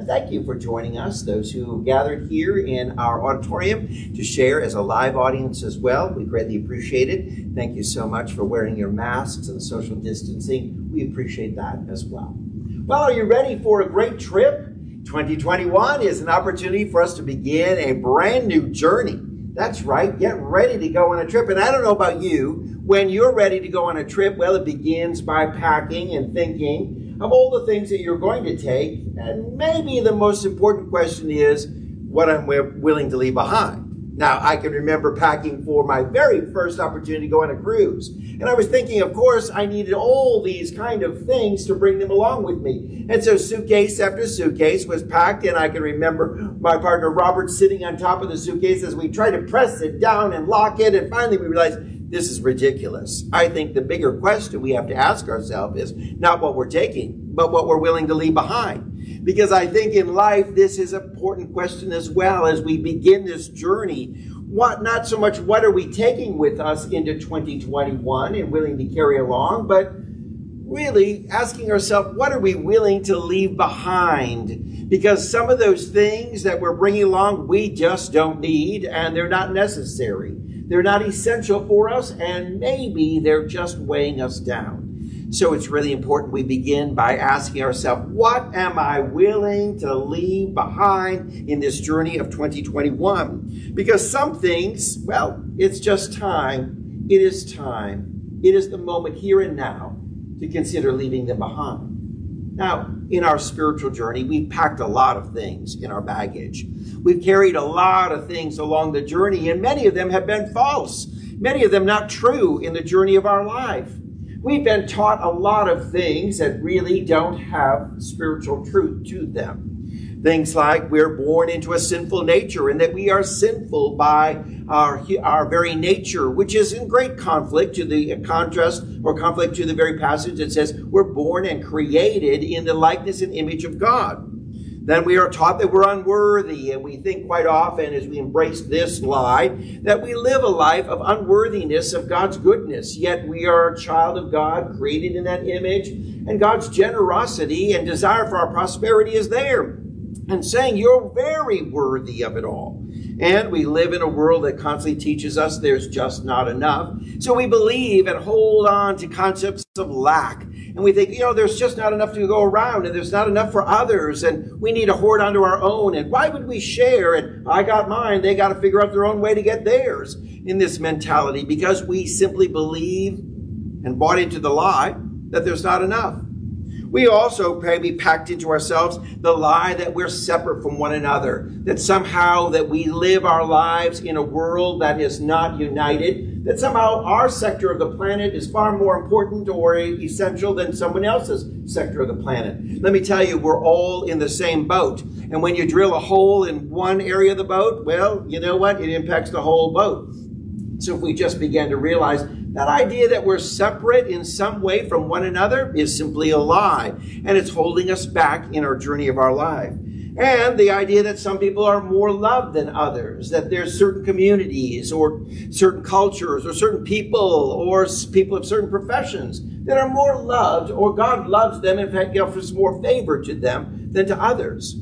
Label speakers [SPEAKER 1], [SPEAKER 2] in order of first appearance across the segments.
[SPEAKER 1] And thank you for joining us, those who gathered here in our auditorium to share as a live audience as well. We greatly appreciate it. Thank you so much for wearing your masks and social distancing. We appreciate that as well. Well, are you ready for a great trip? 2021 is an opportunity for us to begin a brand new journey. That's right, get ready to go on a trip. And I don't know about you, when you're ready to go on a trip, well, it begins by packing and thinking of all the things that you're going to take. And maybe the most important question is what I'm willing to leave behind. Now, I can remember packing for my very first opportunity to go on a cruise. And I was thinking, of course, I needed all these kind of things to bring them along with me. And so suitcase after suitcase was packed, and I can remember my partner Robert sitting on top of the suitcase as we tried to press it down and lock it. And finally, we realized this is ridiculous. I think the bigger question we have to ask ourselves is not what we're taking, but what we're willing to leave behind. Because I think in life, this is an important question as well as we begin this journey. What, not so much what are we taking with us into 2021 and willing to carry along, but really asking ourselves, what are we willing to leave behind? Because some of those things that we're bringing along, we just don't need and they're not necessary. They're not essential for us and maybe they're just weighing us down. So it's really important we begin by asking ourselves, what am I willing to leave behind in this journey of 2021? Because some things, well, it's just time. It is time. It is the moment here and now to consider leaving them behind. Now, in our spiritual journey, we've packed a lot of things in our baggage. We've carried a lot of things along the journey, and many of them have been false, many of them not true in the journey of our life. We've been taught a lot of things that really don't have spiritual truth to them. Things like we're born into a sinful nature and that we are sinful by our, our very nature, which is in great conflict to the contrast or conflict to the very passage that says we're born and created in the likeness and image of God. Then we are taught that we're unworthy, and we think quite often as we embrace this lie that we live a life of unworthiness of God's goodness. Yet we are a child of God, created in that image, and God's generosity and desire for our prosperity is there. And saying you're very worthy of it all. And we live in a world that constantly teaches us there's just not enough. So we believe and hold on to concepts of lack. And we think, you know, there's just not enough to go around and there's not enough for others and we need to hoard onto our own. And why would we share? And I got mine. They got to figure out their own way to get theirs in this mentality because we simply believe and bought into the lie that there's not enough. We also maybe packed into ourselves the lie that we're separate from one another, that somehow that we live our lives in a world that is not united, that somehow our sector of the planet is far more important or essential than someone else's sector of the planet. Let me tell you, we're all in the same boat. And when you drill a hole in one area of the boat, well, you know what? It impacts the whole boat. So if we just began to realize that idea that we're separate in some way from one another is simply a lie, and it's holding us back in our journey of our life. And the idea that some people are more loved than others, that there's certain communities or certain cultures or certain people or people of certain professions that are more loved or God loves them, in fact, offers more favor to them than to others.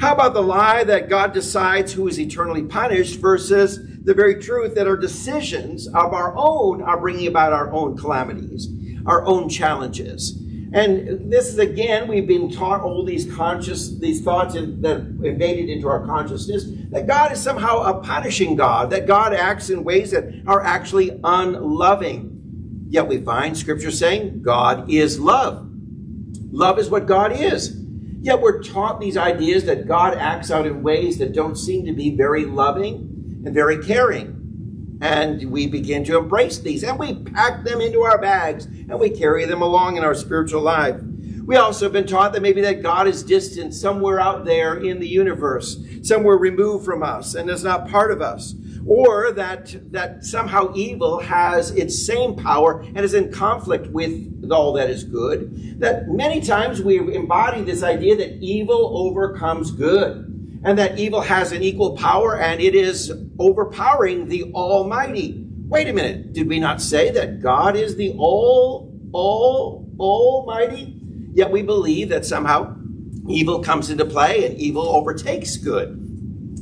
[SPEAKER 1] How about the lie that God decides who is eternally punished versus the very truth that our decisions of our own are bringing about our own calamities, our own challenges. And this is again, we've been taught all these conscious, these thoughts that invaded into our consciousness that God is somehow a punishing God, that God acts in ways that are actually unloving. Yet we find Scripture saying God is love. Love is what God is. Yet we're taught these ideas that God acts out in ways that don't seem to be very loving and very caring. And we begin to embrace these and we pack them into our bags and we carry them along in our spiritual life. We also have been taught that maybe that God is distant somewhere out there in the universe, somewhere removed from us and is not part of us. Or that, that somehow evil has its same power and is in conflict with all that is good. That many times we embody this idea that evil overcomes good and that evil has an equal power and it is overpowering the Almighty. Wait a minute. Did we not say that God is the all, all, almighty? Yet we believe that somehow evil comes into play and evil overtakes good.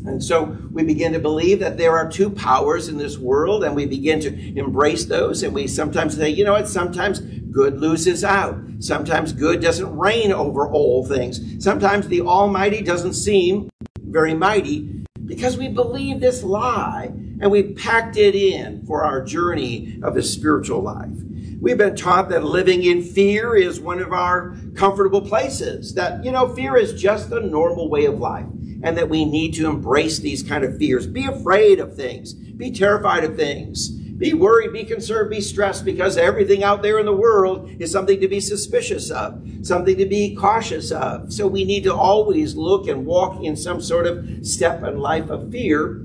[SPEAKER 1] And so we begin to believe that there are two powers in this world, and we begin to embrace those. And we sometimes say, you know what, sometimes good loses out. Sometimes good doesn't reign over all things. Sometimes the Almighty doesn't seem very mighty because we believe this lie and we packed it in for our journey of the spiritual life. We've been taught that living in fear is one of our comfortable places, that, you know, fear is just a normal way of life, and that we need to embrace these kind of fears. Be afraid of things, be terrified of things, be worried, be concerned, be stressed, because everything out there in the world is something to be suspicious of, something to be cautious of. So we need to always look and walk in some sort of step in life of fear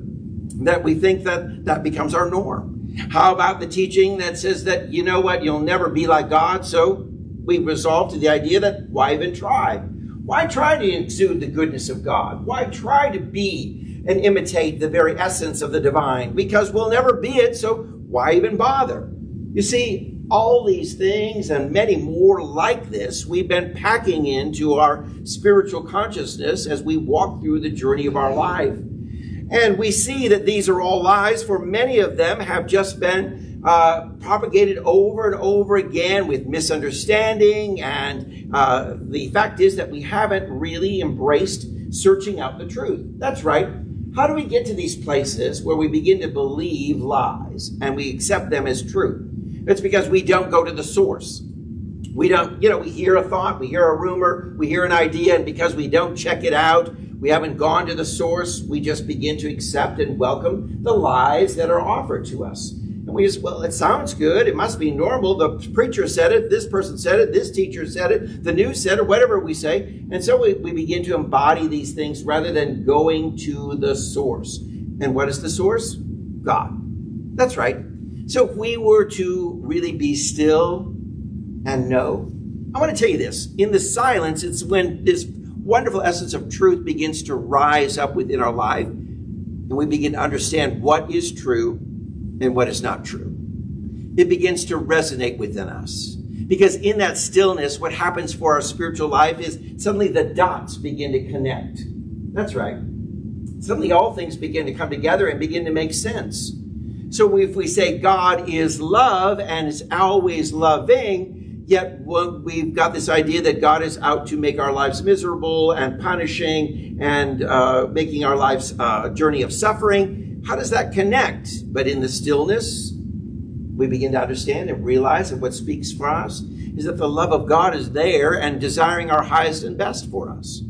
[SPEAKER 1] that we think that that becomes our norm. How about the teaching that says that, you know what, you'll never be like God? So we resolve to the idea that why even try? Why try to exude the goodness of God? Why try to be and imitate the very essence of the divine? Because we'll never be it, so why even bother? You see, all these things and many more like this, we've been packing into our spiritual consciousness as we walk through the journey of our life. And we see that these are all lies, for many of them have just been uh, propagated over and over again with misunderstanding. And uh, the fact is that we haven't really embraced searching out the truth. That's right. How do we get to these places where we begin to believe lies and we accept them as truth? It's because we don't go to the source. We don't, you know, we hear a thought, we hear a rumor, we hear an idea, and because we don't check it out, we haven't gone to the source. We just begin to accept and welcome the lies that are offered to us. And we just, well, it sounds good. It must be normal. The preacher said it. This person said it. This teacher said it. The news said it, whatever we say. And so we, we begin to embody these things rather than going to the source. And what is the source? God. That's right. So if we were to really be still and know, I want to tell you this. In the silence, it's when this wonderful essence of truth begins to rise up within our life, and we begin to understand what is true and what is not true. It begins to resonate within us. Because in that stillness, what happens for our spiritual life is suddenly the dots begin to connect. That's right. Suddenly all things begin to come together and begin to make sense. So if we say God is love and is always loving, Yet we've got this idea that God is out to make our lives miserable and punishing and uh, making our lives uh, a journey of suffering. How does that connect? But in the stillness, we begin to understand and realize that what speaks for us is that the love of God is there and desiring our highest and best for us.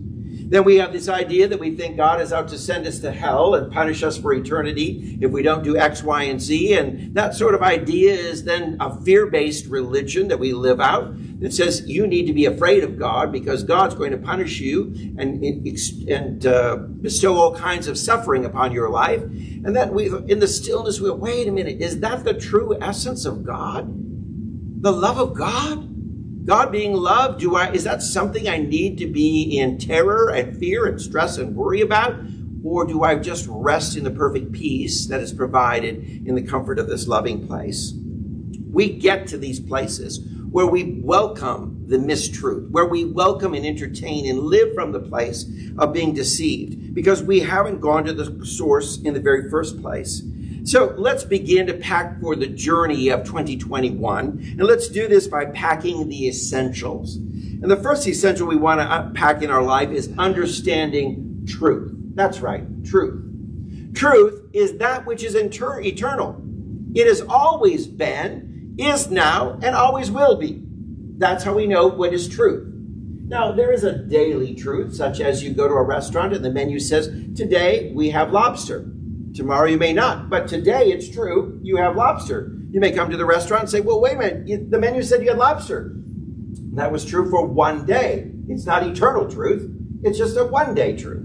[SPEAKER 1] Then we have this idea that we think God is out to send us to hell and punish us for eternity if we don't do X, Y, and Z. And that sort of idea is then a fear based religion that we live out that says you need to be afraid of God because God's going to punish you and, and uh, bestow all kinds of suffering upon your life. And that we, in the stillness, we wait a minute, is that the true essence of God? The love of God? God being love, do I is that something I need to be in terror and fear and stress and worry about? Or do I just rest in the perfect peace that is provided in the comfort of this loving place? We get to these places where we welcome the mistruth, where we welcome and entertain and live from the place of being deceived, because we haven't gone to the source in the very first place. So let's begin to pack for the journey of 2021. And let's do this by packing the essentials. And the first essential we want to uh, pack in our life is understanding truth. That's right, truth. Truth is that which is inter- eternal. It has always been, is now, and always will be. That's how we know what is truth. Now, there is a daily truth, such as you go to a restaurant and the menu says, Today we have lobster. Tomorrow you may not, but today it's true, you have lobster. You may come to the restaurant and say, well, wait a minute, the menu said you had lobster. that was true for one day. It's not eternal truth, it's just a one day truth.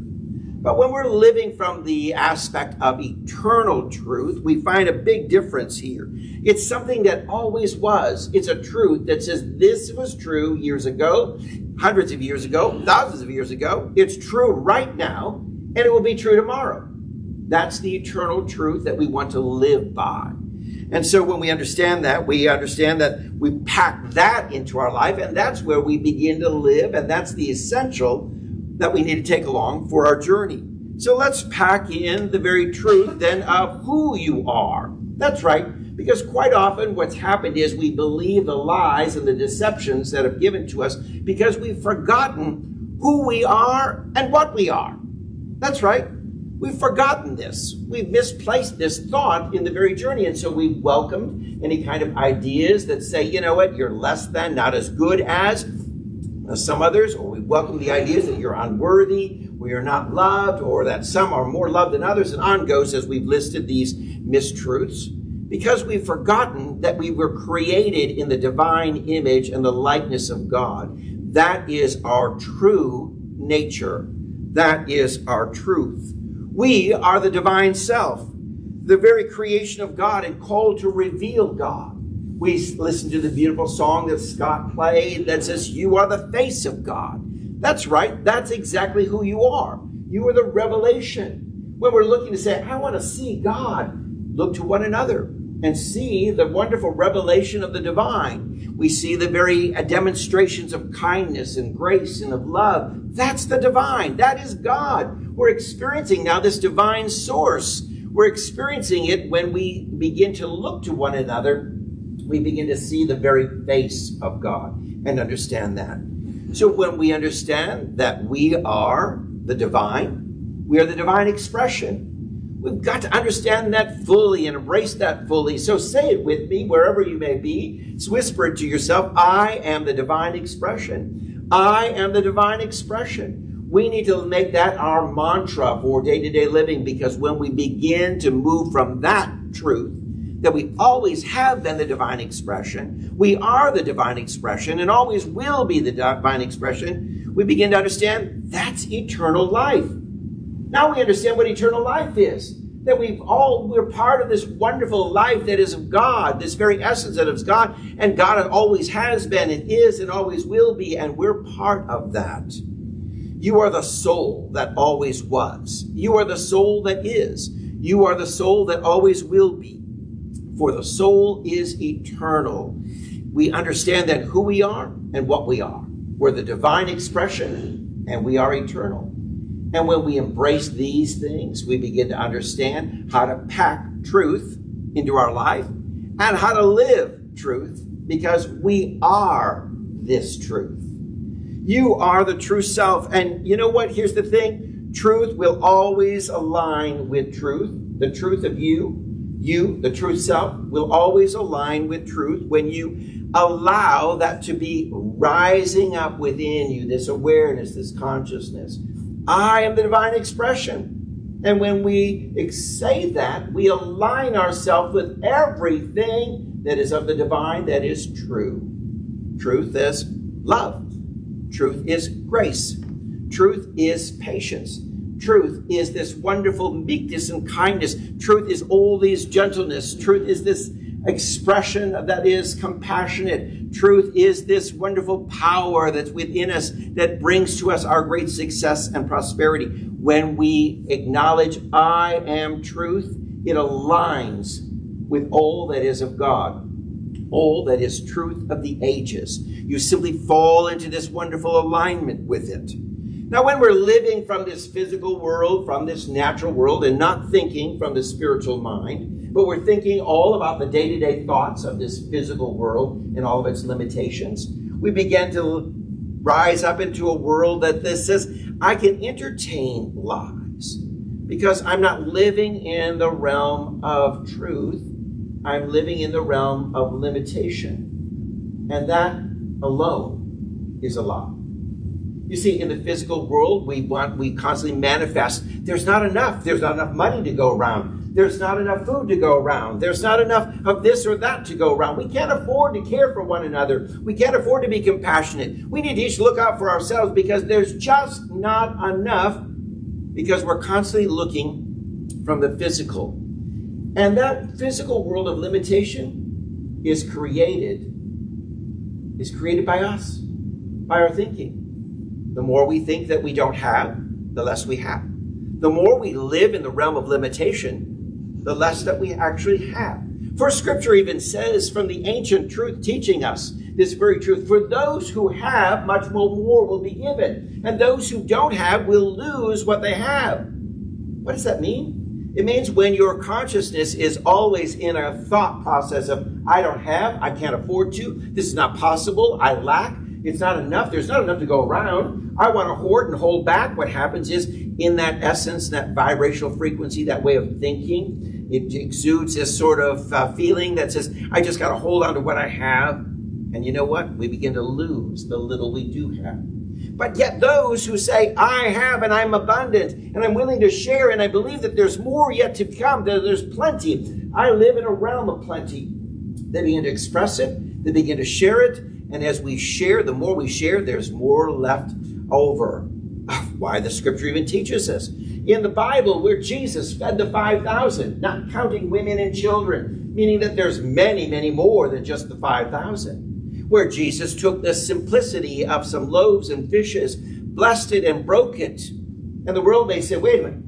[SPEAKER 1] But when we're living from the aspect of eternal truth, we find a big difference here. It's something that always was. It's a truth that says this was true years ago, hundreds of years ago, thousands of years ago. It's true right now, and it will be true tomorrow. That's the eternal truth that we want to live by. And so when we understand that, we understand that we pack that into our life, and that's where we begin to live, and that's the essential that we need to take along for our journey. So let's pack in the very truth then of who you are. That's right, because quite often what's happened is we believe the lies and the deceptions that have given to us because we've forgotten who we are and what we are. That's right. We've forgotten this. We've misplaced this thought in the very journey. And so we've welcomed any kind of ideas that say, you know what, you're less than, not as good as uh, some others, or we welcome the ideas that you're unworthy, we are not loved, or that some are more loved than others, and on goes as we've listed these mistruths. Because we've forgotten that we were created in the divine image and the likeness of God. That is our true nature. That is our truth. We are the divine self, the very creation of God and called to reveal God. We listen to the beautiful song that Scott played that says, You are the face of God. That's right. That's exactly who you are. You are the revelation. When we're looking to say, I want to see God, look to one another and see the wonderful revelation of the divine. We see the very demonstrations of kindness and grace and of love. That's the divine. That is God. We're experiencing now this divine source. We're experiencing it when we begin to look to one another. We begin to see the very face of God and understand that. So when we understand that we are the divine, we are the divine expression We've got to understand that fully and embrace that fully. So say it with me wherever you may be. Just whisper it to yourself I am the divine expression. I am the divine expression. We need to make that our mantra for day to day living because when we begin to move from that truth, that we always have been the divine expression, we are the divine expression, and always will be the divine expression, we begin to understand that's eternal life. Now we understand what eternal life is. That we've all, we're part of this wonderful life that is of God, this very essence that is God, and God always has been and is and always will be, and we're part of that. You are the soul that always was. You are the soul that is. You are the soul that always will be. For the soul is eternal. We understand that who we are and what we are. We're the divine expression and we are eternal. And when we embrace these things, we begin to understand how to pack truth into our life and how to live truth because we are this truth. You are the true self. And you know what? Here's the thing truth will always align with truth. The truth of you, you, the true self, will always align with truth when you allow that to be rising up within you, this awareness, this consciousness. I am the divine expression. And when we say that, we align ourselves with everything that is of the divine that is true. Truth is love. Truth is grace. Truth is patience. Truth is this wonderful meekness and kindness. Truth is all these gentleness. Truth is this expression that is compassionate. Truth is this wonderful power that's within us that brings to us our great success and prosperity. When we acknowledge, I am truth, it aligns with all that is of God, all that is truth of the ages. You simply fall into this wonderful alignment with it. Now, when we're living from this physical world, from this natural world, and not thinking from the spiritual mind, but we're thinking all about the day to day thoughts of this physical world and all of its limitations. We begin to rise up into a world that this says, I can entertain lies because I'm not living in the realm of truth. I'm living in the realm of limitation. And that alone is a lie. You see, in the physical world, we want, we constantly manifest. There's not enough. There's not enough money to go around. There's not enough food to go around. There's not enough of this or that to go around. We can't afford to care for one another. We can't afford to be compassionate. We need to each look out for ourselves because there's just not enough because we're constantly looking from the physical. And that physical world of limitation is created is created by us, by our thinking. The more we think that we don't have, the less we have. The more we live in the realm of limitation, the less that we actually have. For scripture even says from the ancient truth teaching us this very truth. For those who have, much more, more will be given. And those who don't have will lose what they have. What does that mean? It means when your consciousness is always in a thought process of, I don't have, I can't afford to, this is not possible, I lack, it's not enough, there's not enough to go around, I want to hoard and hold back. What happens is, in that essence, that vibrational frequency, that way of thinking, it exudes this sort of uh, feeling that says, I just got to hold on to what I have. And you know what? We begin to lose the little we do have. But yet, those who say, I have and I'm abundant and I'm willing to share and I believe that there's more yet to come, that there's plenty. I live in a realm of plenty. They begin to express it, they begin to share it. And as we share, the more we share, there's more left over. Ah, why the scripture even teaches us. In the Bible, where Jesus fed the 5,000, not counting women and children, meaning that there's many, many more than just the 5,000. Where Jesus took the simplicity of some loaves and fishes, blessed it and broke it. And the world may say, wait a minute,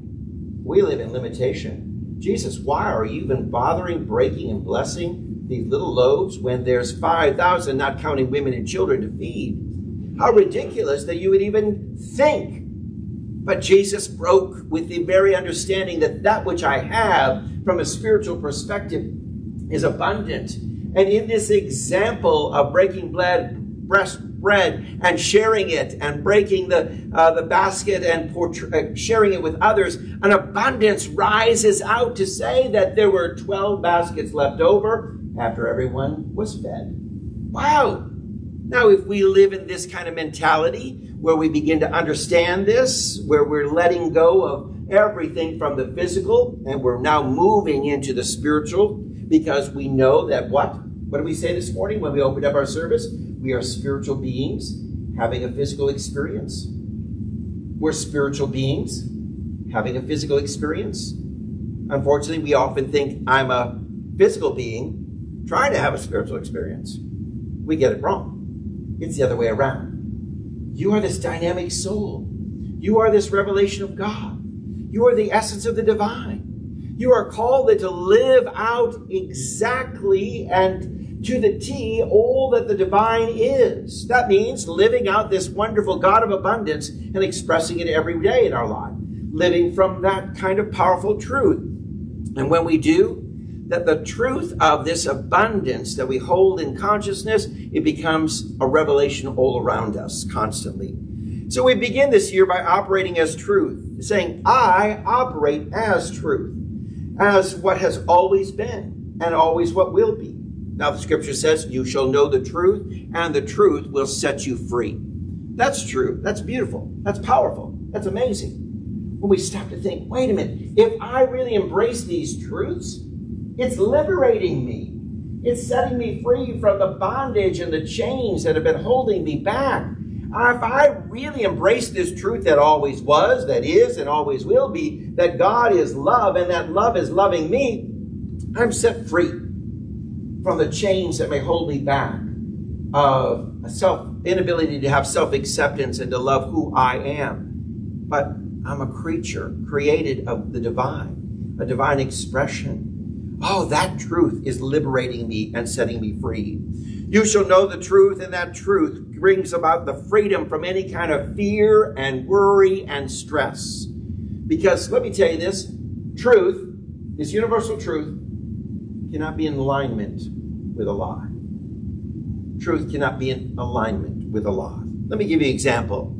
[SPEAKER 1] we live in limitation. Jesus, why are you even bothering breaking and blessing these little loaves when there's 5,000, not counting women and children, to feed? How ridiculous that you would even think. But Jesus broke with the very understanding that that which I have from a spiritual perspective is abundant. And in this example of breaking bread, bread and sharing it and breaking the, uh, the basket and uh, sharing it with others, an abundance rises out to say that there were 12 baskets left over after everyone was fed. Wow! Now, if we live in this kind of mentality where we begin to understand this, where we're letting go of everything from the physical and we're now moving into the spiritual because we know that what? What did we say this morning when we opened up our service? We are spiritual beings having a physical experience. We're spiritual beings having a physical experience. Unfortunately, we often think I'm a physical being trying to have a spiritual experience. We get it wrong. It's the other way around. You are this dynamic soul. You are this revelation of God. You are the essence of the divine. You are called to live out exactly and to the T all that the divine is. That means living out this wonderful God of abundance and expressing it every day in our life. Living from that kind of powerful truth. And when we do, that the truth of this abundance that we hold in consciousness, it becomes a revelation all around us constantly. So we begin this year by operating as truth, saying, I operate as truth, as what has always been and always what will be. Now the scripture says, you shall know the truth and the truth will set you free. That's true. That's beautiful. That's powerful. That's amazing. When we stop to think, wait a minute, if I really embrace these truths, it's liberating me. It's setting me free from the bondage and the chains that have been holding me back. If I really embrace this truth that always was, that is, and always will be, that God is love and that love is loving me, I'm set free from the chains that may hold me back of a self inability to have self acceptance and to love who I am. But I'm a creature created of the divine, a divine expression. Oh, that truth is liberating me and setting me free. You shall know the truth, and that truth brings about the freedom from any kind of fear and worry and stress. Because let me tell you this truth, this universal truth, cannot be in alignment with a lie. Truth cannot be in alignment with a lie. Let me give you an example.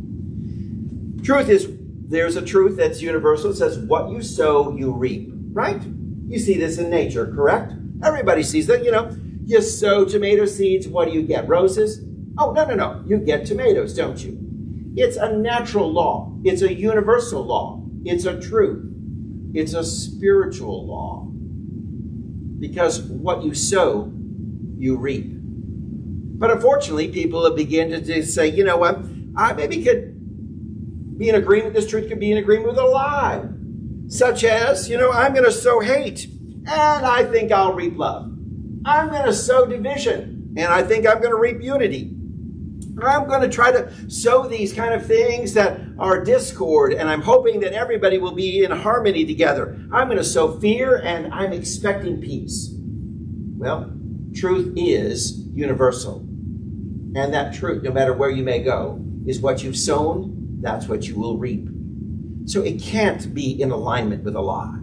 [SPEAKER 1] Truth is, there's a truth that's universal. It says, what you sow, you reap, right? You see this in nature, correct? Everybody sees that, you know. You sow tomato seeds, what do you get? Roses? Oh, no, no, no. You get tomatoes, don't you? It's a natural law. It's a universal law. It's a truth. It's a spiritual law. Because what you sow, you reap. But unfortunately, people have begun to say, you know what, I maybe could be in agreement, this truth could be in agreement with a lie such as, you know, I'm going to sow hate and I think I'll reap love. I'm going to sow division and I think I'm going to reap unity. I'm going to try to sow these kind of things that are discord, and I'm hoping that everybody will be in harmony together. I'm going to sow fear, and I'm expecting peace. Well, truth is universal. And that truth, no matter where you may go, is what you've sown, that's what you will reap. So it can't be in alignment with a lie.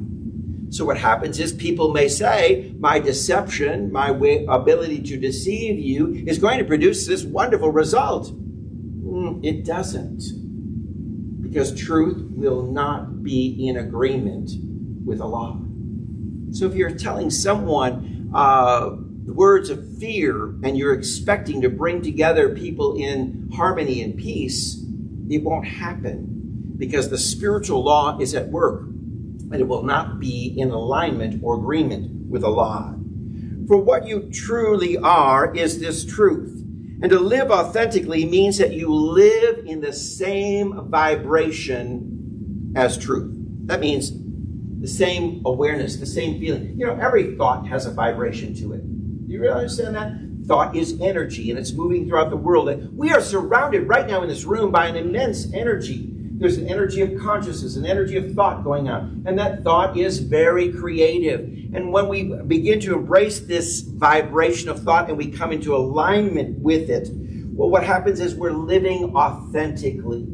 [SPEAKER 1] So what happens is people may say, my deception, my way, ability to deceive you is going to produce this wonderful result. Mm, it doesn't. Because truth will not be in agreement with a lie. So if you're telling someone uh, words of fear and you're expecting to bring together people in harmony and peace, it won't happen because the spiritual law is at work and it will not be in alignment or agreement with a lie. For what you truly are is this truth. And to live authentically means that you live in the same vibration as truth. That means the same awareness, the same feeling. You know, every thought has a vibration to it. Do you really understand that? Thought is energy and it's moving throughout the world. And we are surrounded right now in this room by an immense energy. There's an energy of consciousness, an energy of thought going on. And that thought is very creative. And when we begin to embrace this vibration of thought and we come into alignment with it, well, what happens is we're living authentically.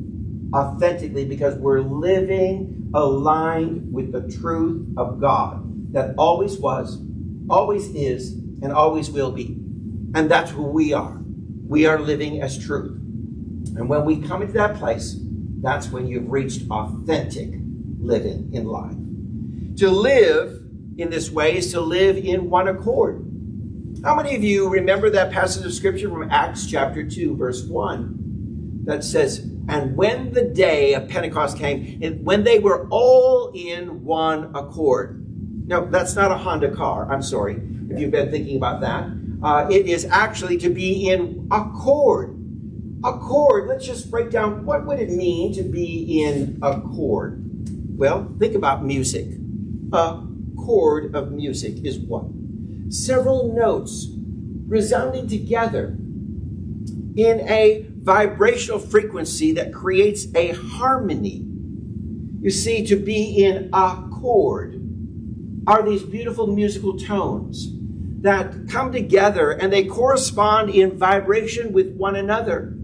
[SPEAKER 1] Authentically, because we're living aligned with the truth of God that always was, always is, and always will be. And that's who we are. We are living as truth. And when we come into that place, that's when you've reached authentic living in life. To live in this way is to live in one accord. How many of you remember that passage of scripture from Acts chapter 2, verse 1 that says, And when the day of Pentecost came, and when they were all in one accord. No, that's not a Honda car. I'm sorry if you've been thinking about that. Uh, it is actually to be in accord Accord, let's just break down what would it mean to be in accord? Well, think about music. A chord of music is what? Several notes resounding together in a vibrational frequency that creates a harmony. You see, to be in accord are these beautiful musical tones that come together and they correspond in vibration with one another.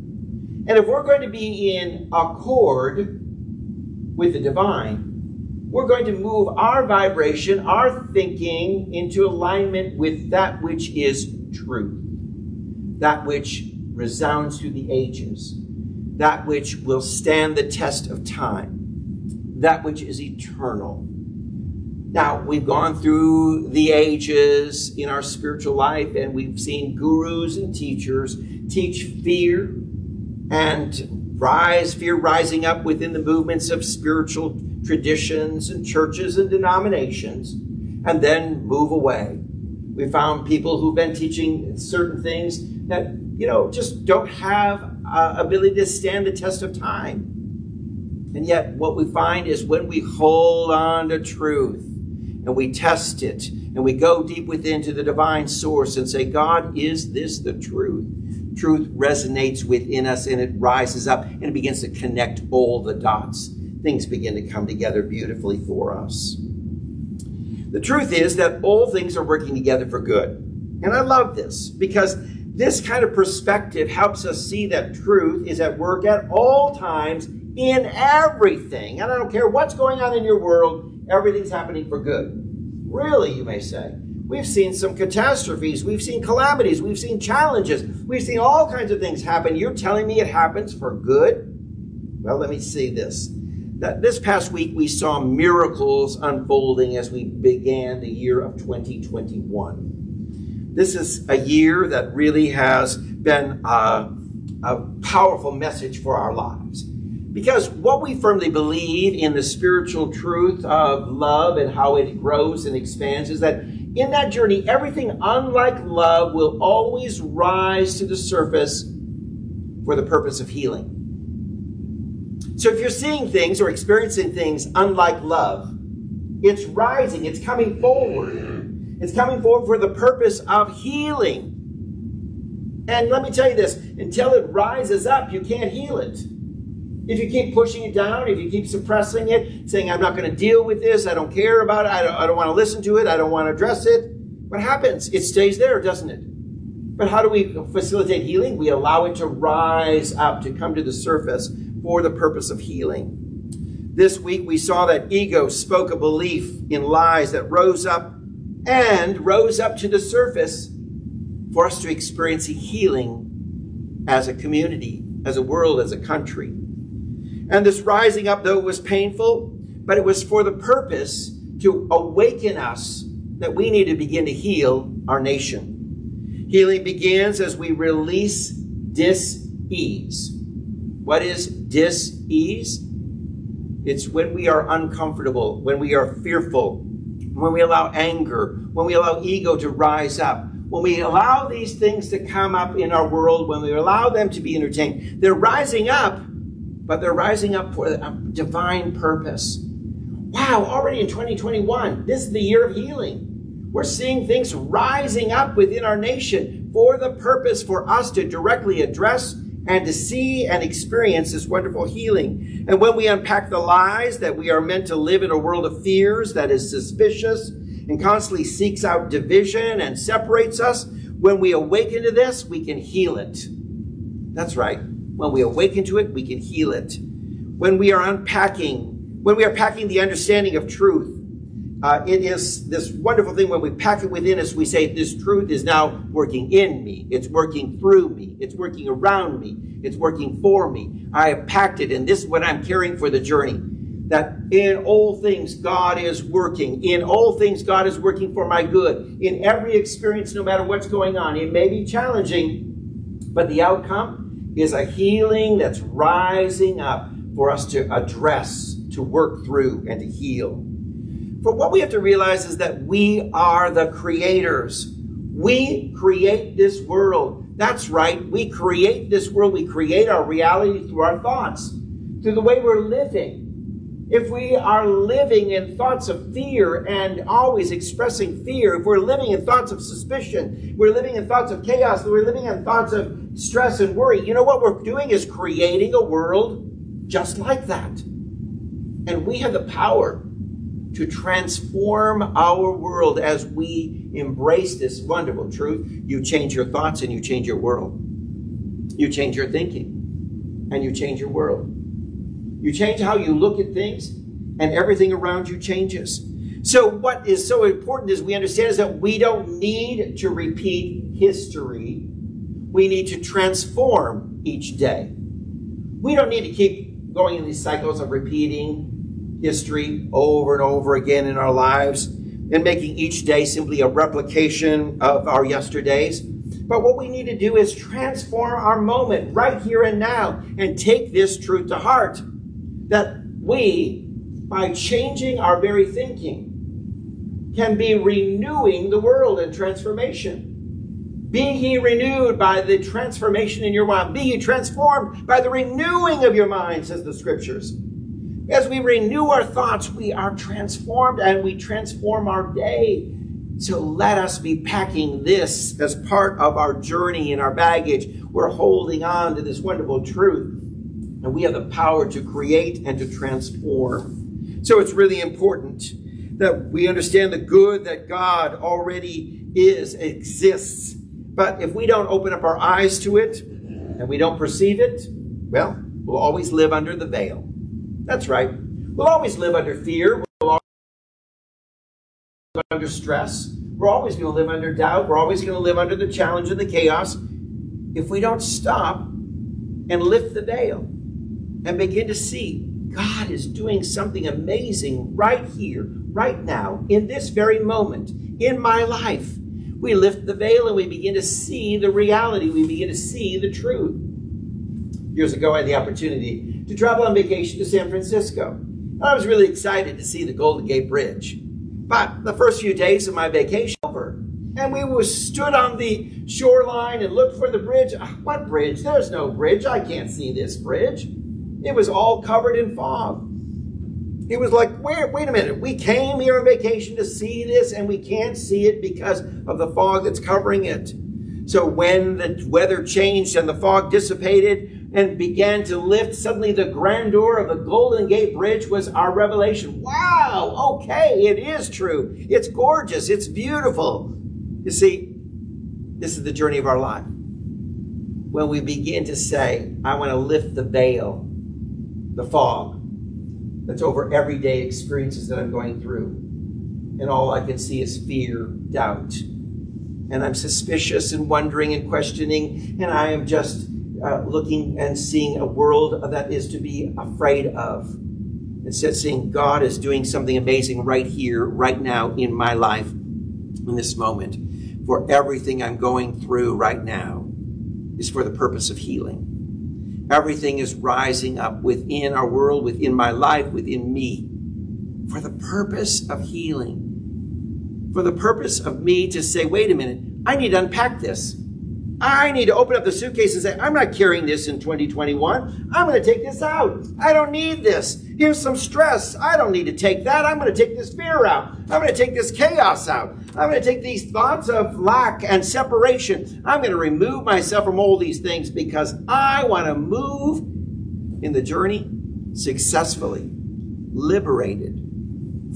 [SPEAKER 1] And if we're going to be in accord with the divine, we're going to move our vibration, our thinking into alignment with that which is truth, that which resounds through the ages, that which will stand the test of time, that which is eternal. Now, we've gone through the ages in our spiritual life and we've seen gurus and teachers teach fear, and rise, fear rising up within the movements of spiritual traditions and churches and denominations, and then move away. We found people who've been teaching certain things that, you know, just don't have uh, ability to stand the test of time. And yet, what we find is when we hold on to truth and we test it and we go deep within to the divine source and say, God, is this the truth? Truth resonates within us and it rises up and it begins to connect all the dots. Things begin to come together beautifully for us. The truth is that all things are working together for good. And I love this because this kind of perspective helps us see that truth is at work at all times in everything. And I don't care what's going on in your world, everything's happening for good. Really, you may say. We've seen some catastrophes. We've seen calamities. We've seen challenges. We've seen all kinds of things happen. You're telling me it happens for good? Well, let me see this. That this past week we saw miracles unfolding as we began the year of 2021. This is a year that really has been a, a powerful message for our lives. Because what we firmly believe in the spiritual truth of love and how it grows and expands is that in that journey, everything unlike love will always rise to the surface for the purpose of healing. So if you're seeing things or experiencing things unlike love, it's rising, it's coming forward. It's coming forward for the purpose of healing. And let me tell you this until it rises up, you can't heal it. If you keep pushing it down, if you keep suppressing it, saying, I'm not going to deal with this, I don't care about it, I don't, I don't want to listen to it, I don't want to address it, what happens? It stays there, doesn't it? But how do we facilitate healing? We allow it to rise up, to come to the surface for the purpose of healing. This week we saw that ego spoke a belief in lies that rose up and rose up to the surface for us to experience healing as a community, as a world, as a country. And this rising up, though, was painful, but it was for the purpose to awaken us that we need to begin to heal our nation. Healing begins as we release dis-ease. What is dis-ease? It's when we are uncomfortable, when we are fearful, when we allow anger, when we allow ego to rise up, when we allow these things to come up in our world, when we allow them to be entertained. They're rising up, but they're rising up for a divine purpose. Wow, already in 2021, this is the year of healing. We're seeing things rising up within our nation for the purpose for us to directly address and to see and experience this wonderful healing. And when we unpack the lies that we are meant to live in a world of fears that is suspicious and constantly seeks out division and separates us, when we awaken to this, we can heal it. That's right. When we awaken to it, we can heal it. When we are unpacking, when we are packing the understanding of truth, uh, it is this wonderful thing when we pack it within us, we say, This truth is now working in me. It's working through me. It's working around me. It's working for me. I have packed it, and this is what I'm carrying for the journey. That in all things, God is working. In all things, God is working for my good. In every experience, no matter what's going on, it may be challenging, but the outcome is a healing that's rising up for us to address, to work through, and to heal. For what we have to realize is that we are the creators. We create this world. That's right. We create this world. We create our reality through our thoughts, through the way we're living. If we are living in thoughts of fear and always expressing fear, if we're living in thoughts of suspicion, we're living in thoughts of chaos, we're living in thoughts of stress and worry, you know what we're doing is creating a world just like that. And we have the power to transform our world as we embrace this wonderful truth. You change your thoughts and you change your world. You change your thinking and you change your world. You change how you look at things and everything around you changes. So, what is so important is we understand is that we don't need to repeat history. We need to transform each day. We don't need to keep going in these cycles of repeating history over and over again in our lives and making each day simply a replication of our yesterdays. But what we need to do is transform our moment right here and now and take this truth to heart that we, by changing our very thinking, can be renewing the world in transformation. Be ye renewed by the transformation in your mind. Be ye transformed by the renewing of your mind, says the scriptures. As we renew our thoughts, we are transformed and we transform our day. So let us be packing this as part of our journey and our baggage. We're holding on to this wonderful truth. And we have the power to create and to transform. So it's really important that we understand the good that God already is, exists. But if we don't open up our eyes to it and we don't perceive it, well, we'll always live under the veil. That's right. We'll always live under fear. We'll always live under stress. We're always going to live under doubt. We're always going to live under the challenge and the chaos if we don't stop and lift the veil and begin to see God is doing something amazing right here, right now, in this very moment, in my life. We lift the veil and we begin to see the reality. We begin to see the truth. Years ago, I had the opportunity to travel on vacation to San Francisco. I was really excited to see the Golden Gate Bridge. But the first few days of my vacation over, and we were stood on the shoreline and looked for the bridge. Ah, what bridge? There's no bridge. I can't see this bridge. It was all covered in fog. It was like, wait, wait a minute. We came here on vacation to see this, and we can't see it because of the fog that's covering it. So when the weather changed and the fog dissipated, and began to lift. Suddenly, the grandeur of the Golden Gate Bridge was our revelation. Wow, okay, it is true. It's gorgeous, it's beautiful. You see, This is the journey of our life. When we begin to say, I want to lift the veil, the fog that's over everyday experiences that I'm going through. And all I can see is fear, doubt. And I'm suspicious and wondering and questioning, and I am just uh, looking and seeing a world that is to be afraid of. Instead, seeing God is doing something amazing right here, right now in my life, in this moment. For everything I'm going through right now is for the purpose of healing. Everything is rising up within our world, within my life, within me, for the purpose of healing. For the purpose of me to say, wait a minute, I need to unpack this. I need to open up the suitcase and say, I'm not carrying this in 2021. I'm going to take this out. I don't need this. Here's some stress. I don't need to take that. I'm going to take this fear out. I'm going to take this chaos out. I'm going to take these thoughts of lack and separation. I'm going to remove myself from all these things because I want to move in the journey successfully, liberated,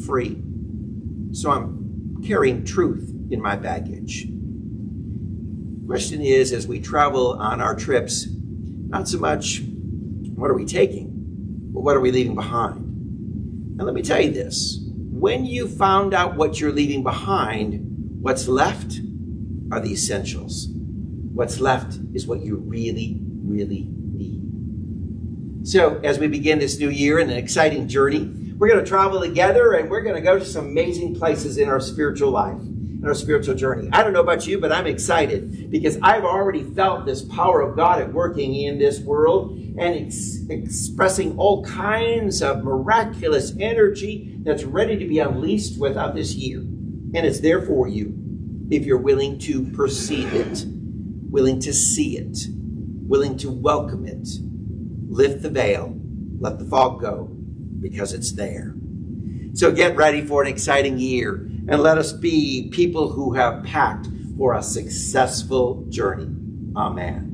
[SPEAKER 1] free. So I'm carrying truth in my baggage. Question is, as we travel on our trips, not so much what are we taking, but what are we leaving behind? And let me tell you this when you found out what you're leaving behind, what's left are the essentials. What's left is what you really, really need. So, as we begin this new year and an exciting journey, we're going to travel together and we're going to go to some amazing places in our spiritual life in our spiritual journey. I don't know about you, but I'm excited because I've already felt this power of God at working in this world and ex- expressing all kinds of miraculous energy that's ready to be unleashed without this year. And it's there for you if you're willing to perceive it, willing to see it, willing to welcome it. Lift the veil, let the fog go because it's there. So get ready for an exciting year and let us be people who have packed for a successful journey. Amen.